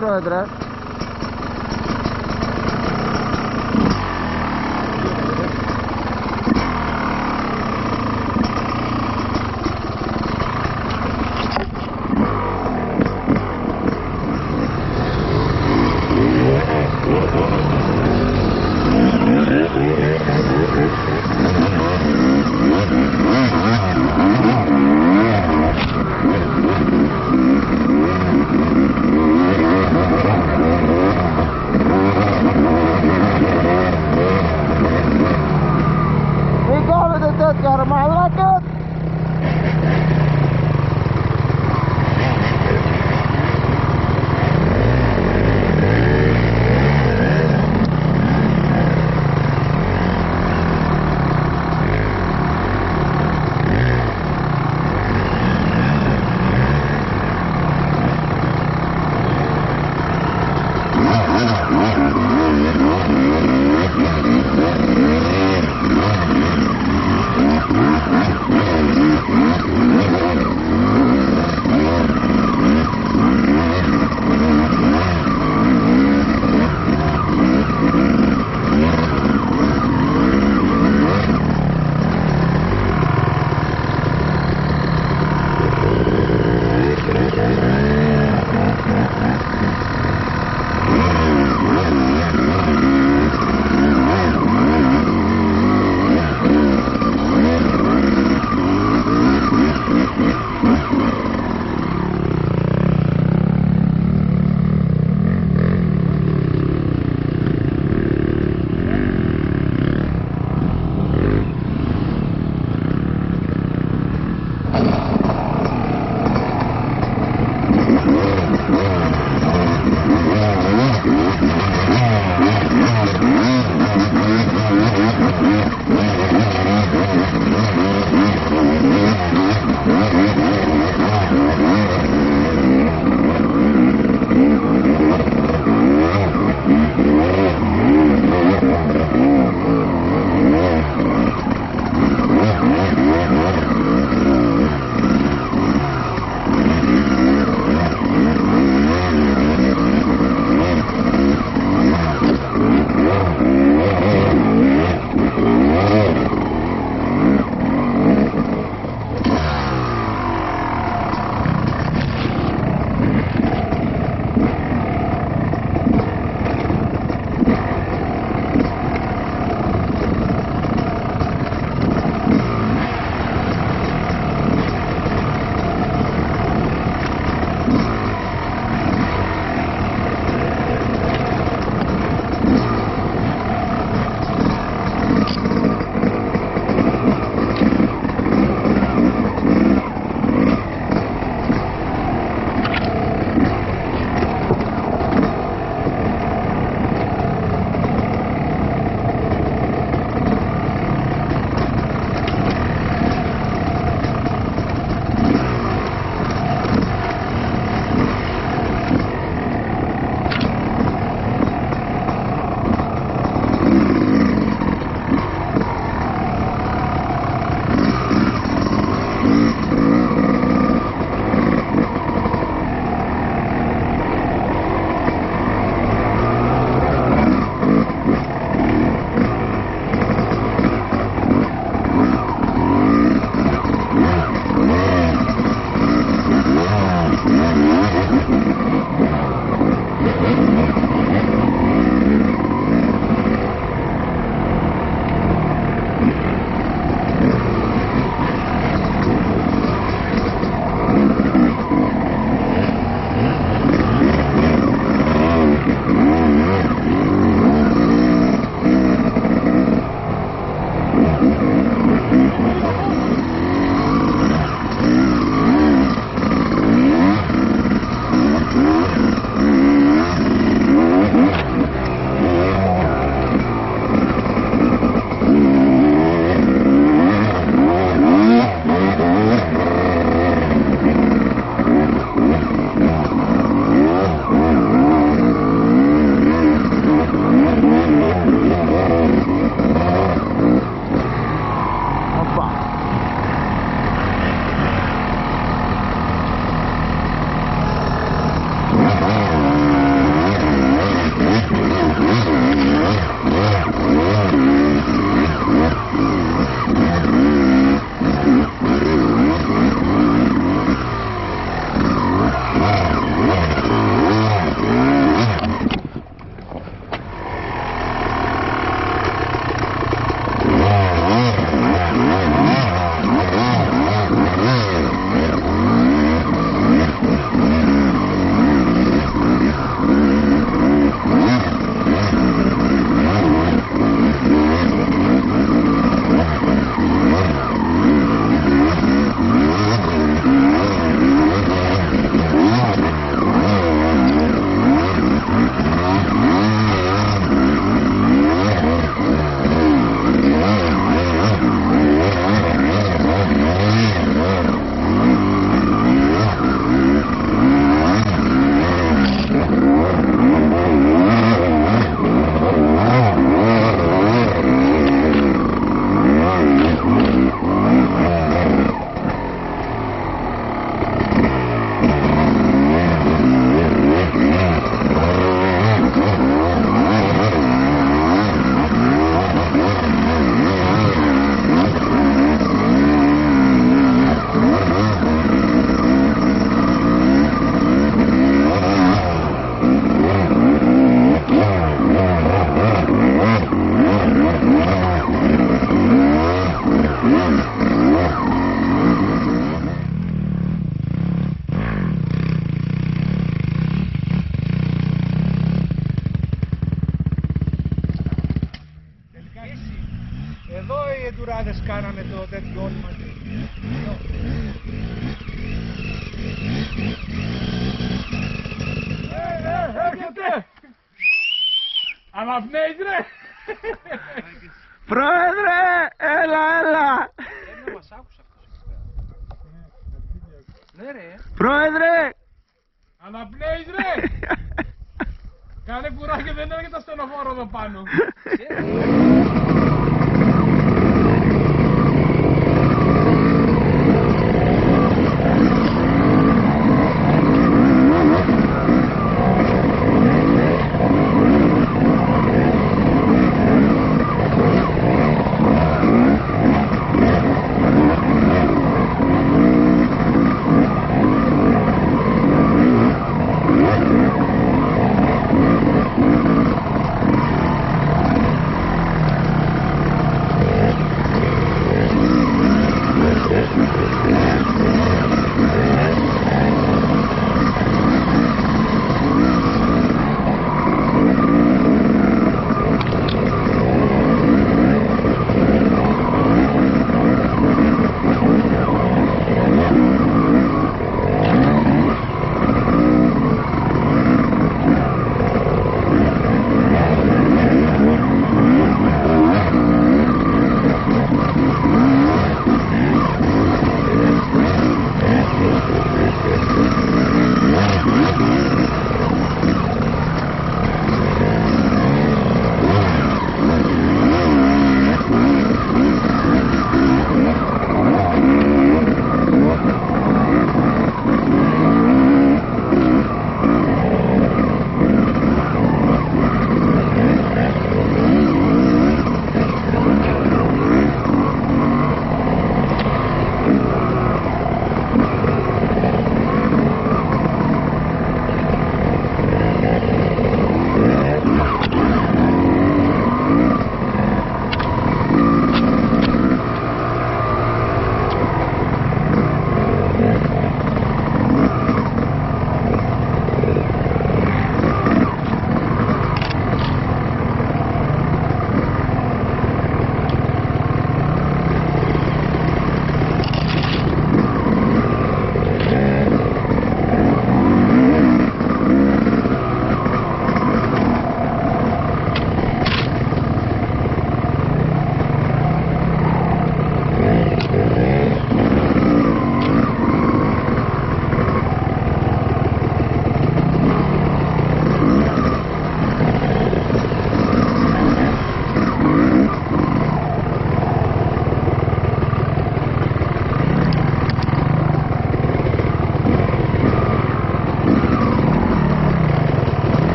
Κατάβα ρε Εδώ οι εντουράδες κάνανε το τέτοιο όλοι μαζί. Εδώ. Ε, ε, έρχεται! Αναπνέεις ρε! Πρόεδρε, έλα, έλα. Δεν μας άκουσε αυτός. Ναι ρε. Πρόεδρε. Αναπνέεις ρε! Κάνε κουράγιο δεν έρχεται ασθενοφόρο εδώ πάνω.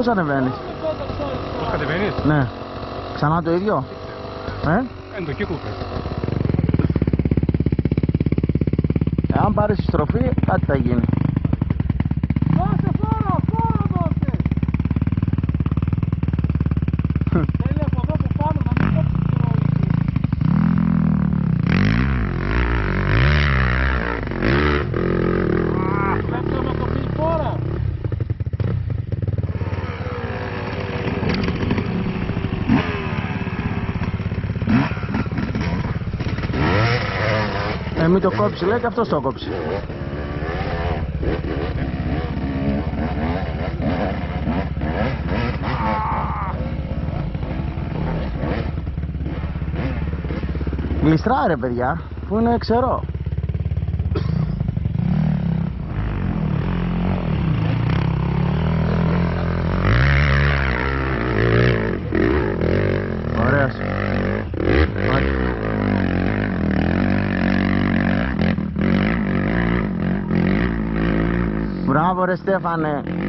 πώς ανεβαίνεις. Πώς κατεβαίνεις; Ναι. Ξανά το ίδιο; Ε; Εν το κύκλο πες. Αν πάρεις τη στροφή, κάτι θα γίνει. Κόψει, λέει και αυτός το κόψει. Γλιστρά ρε παιδιά, που είναι ξερό. the stuff on the eh?